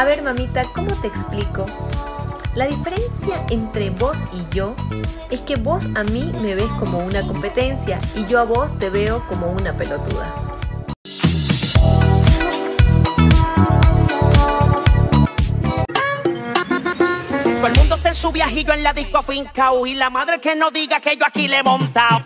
A ver, mamita, ¿cómo te explico? La diferencia entre vos y yo es que vos a mí me ves como una competencia y yo a vos te veo como una pelotuda. Todo el mundo está en su viajillo en la disco fincao y la madre que no diga que yo aquí le he montado.